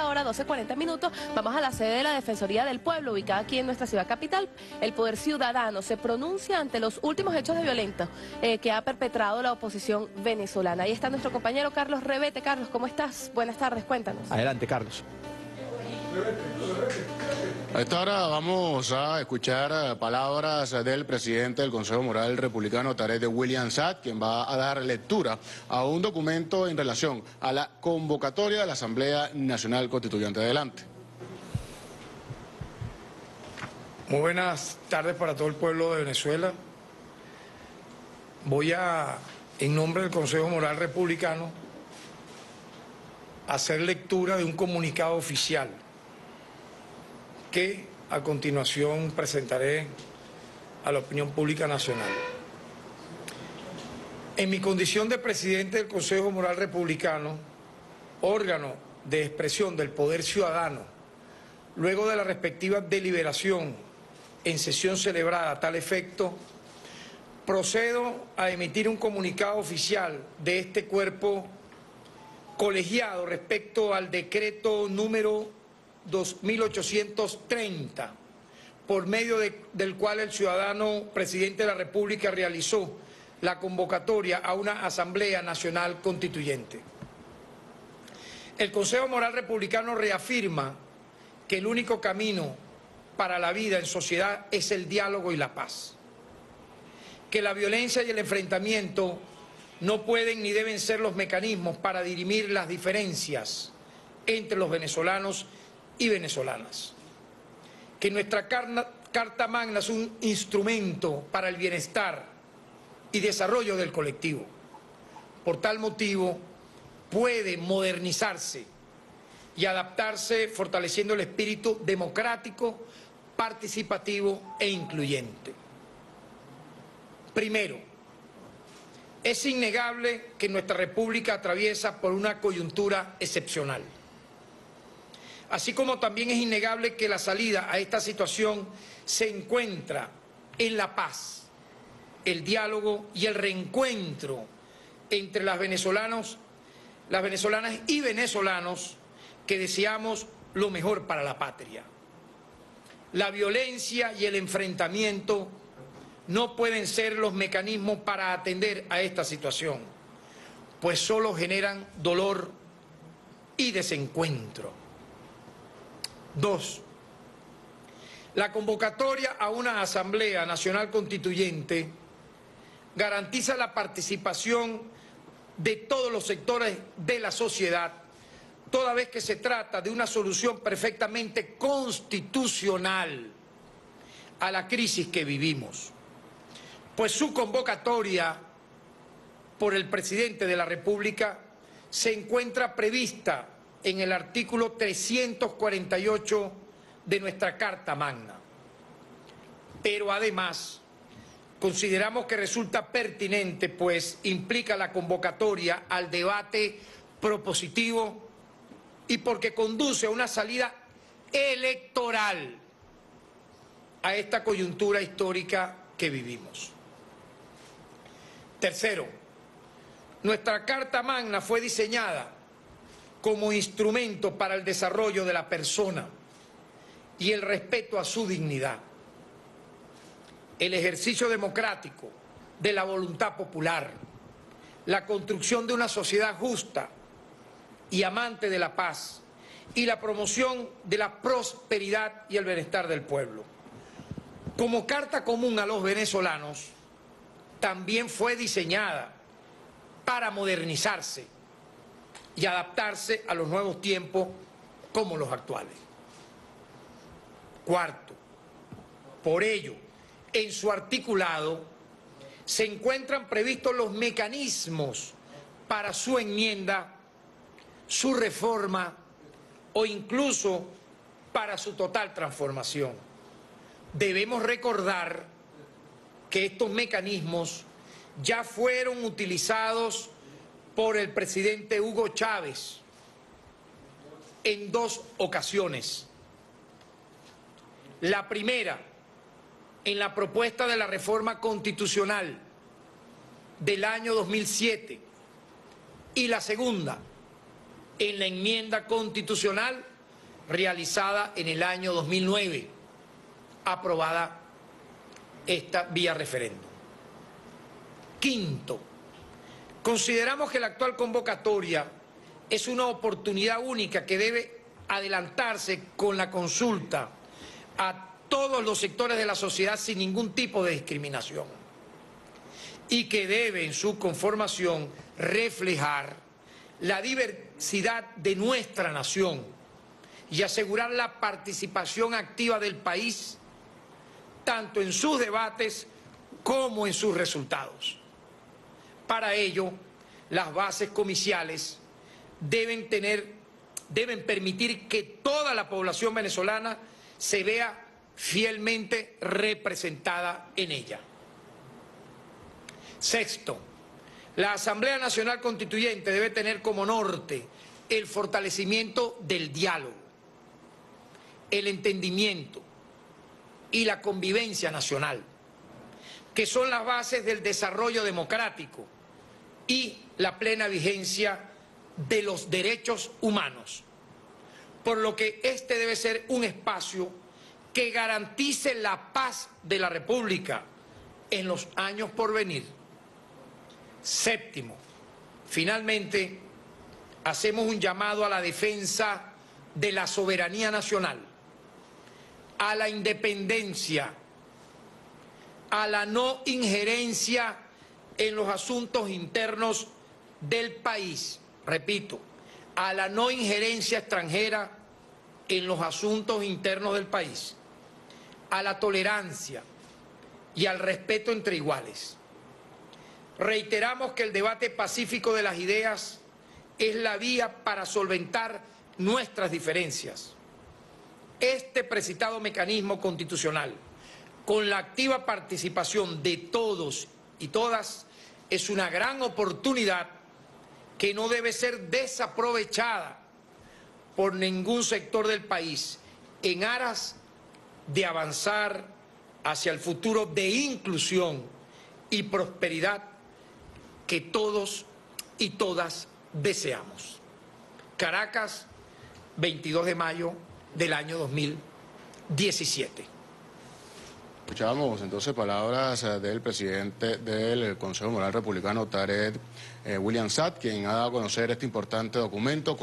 esta hora, 12.40 minutos, vamos a la sede de la Defensoría del Pueblo, ubicada aquí en nuestra ciudad capital. El Poder Ciudadano se pronuncia ante los últimos hechos de violencia eh, que ha perpetrado la oposición venezolana. Ahí está nuestro compañero Carlos Rebete. Carlos, ¿cómo estás? Buenas tardes, cuéntanos. Adelante, Carlos. A esta hora vamos a escuchar eh, palabras del presidente del Consejo Moral Republicano, Tarek de William Saad, quien va a dar lectura a un documento en relación a la convocatoria de la Asamblea Nacional Constituyente. Adelante. Muy buenas tardes para todo el pueblo de Venezuela. Voy a, en nombre del Consejo Moral Republicano, hacer lectura de un comunicado oficial que a continuación presentaré a la opinión pública nacional. En mi condición de presidente del Consejo Moral Republicano, órgano de expresión del poder ciudadano, luego de la respectiva deliberación en sesión celebrada a tal efecto, procedo a emitir un comunicado oficial de este cuerpo colegiado respecto al decreto número 2830, por medio del cual el ciudadano presidente de la República realizó la convocatoria a una Asamblea Nacional Constituyente. El Consejo Moral Republicano reafirma que el único camino para la vida en sociedad es el diálogo y la paz, que la violencia y el enfrentamiento no pueden ni deben ser los mecanismos para dirimir las diferencias entre los venezolanos y venezolanas. Que nuestra Carta Magna es un instrumento para el bienestar y desarrollo del colectivo. Por tal motivo, puede modernizarse y adaptarse fortaleciendo el espíritu democrático, participativo e incluyente. Primero, es innegable que nuestra República atraviesa por una coyuntura excepcional así como también es innegable que la salida a esta situación se encuentra en la paz, el diálogo y el reencuentro entre las venezolanos, las venezolanas y venezolanos que deseamos lo mejor para la patria. La violencia y el enfrentamiento no pueden ser los mecanismos para atender a esta situación, pues solo generan dolor y desencuentro. Dos, la convocatoria a una Asamblea Nacional Constituyente garantiza la participación de todos los sectores de la sociedad, toda vez que se trata de una solución perfectamente constitucional a la crisis que vivimos. Pues su convocatoria por el presidente de la República se encuentra prevista en el artículo 348 de nuestra Carta Magna. Pero además consideramos que resulta pertinente, pues implica la convocatoria al debate propositivo y porque conduce a una salida electoral a esta coyuntura histórica que vivimos. Tercero, nuestra Carta Magna fue diseñada como instrumento para el desarrollo de la persona y el respeto a su dignidad. El ejercicio democrático de la voluntad popular, la construcción de una sociedad justa y amante de la paz y la promoción de la prosperidad y el bienestar del pueblo. Como carta común a los venezolanos, también fue diseñada para modernizarse y adaptarse a los nuevos tiempos como los actuales. Cuarto, por ello, en su articulado se encuentran previstos los mecanismos para su enmienda, su reforma o incluso para su total transformación. Debemos recordar que estos mecanismos ya fueron utilizados por el presidente Hugo Chávez en dos ocasiones. La primera, en la propuesta de la reforma constitucional del año 2007 y la segunda, en la enmienda constitucional realizada en el año 2009, aprobada esta vía referéndum. Quinto, consideramos que la actual convocatoria es una oportunidad única que debe adelantarse con la consulta a todos los sectores de la sociedad sin ningún tipo de discriminación y que debe en su conformación reflejar la diversidad de nuestra nación y asegurar la participación activa del país tanto en sus debates como en sus resultados. Para ello, las bases comiciales deben tener deben permitir que toda la población venezolana se vea fielmente representada en ella. Sexto, la Asamblea Nacional Constituyente debe tener como norte el fortalecimiento del diálogo, el entendimiento y la convivencia nacional, que son las bases del desarrollo democrático y la plena vigencia de los derechos humanos, por lo que este debe ser un espacio que garantice la paz de la República en los años por venir. Séptimo, finalmente, hacemos un llamado a la defensa de la soberanía nacional, a la independencia, a la no injerencia en los asuntos internos del país repito, a la no injerencia extranjera en los asuntos internos del país, a la tolerancia y al respeto entre iguales. Reiteramos que el debate pacífico de las ideas es la vía para solventar nuestras diferencias. Este precitado mecanismo constitucional, con la activa participación de todos y todas, es una gran oportunidad que no debe ser desaprovechada por ningún sector del país en aras de avanzar hacia el futuro de inclusión y prosperidad que todos y todas deseamos. Caracas, 22 de mayo del año 2017. Escuchábamos entonces palabras eh, del presidente del Consejo Moral Republicano, Tarek eh, William Satt, quien ha dado a conocer este importante documento.